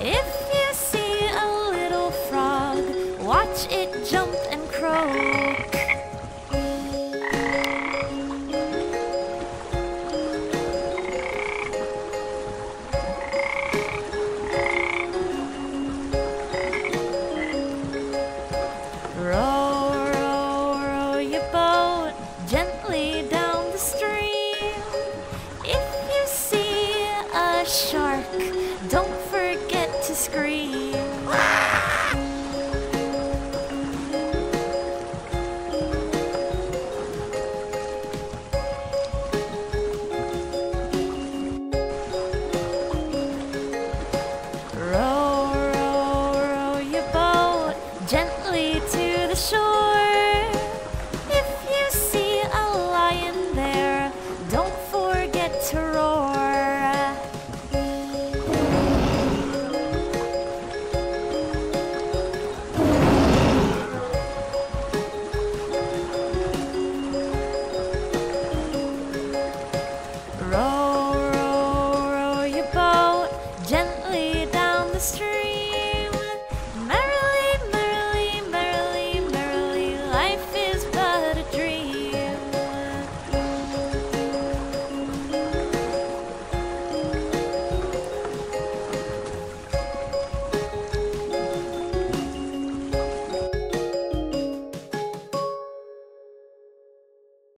If you see a little frog, watch it jump and croak. to the shore.